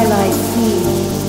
twilight sea.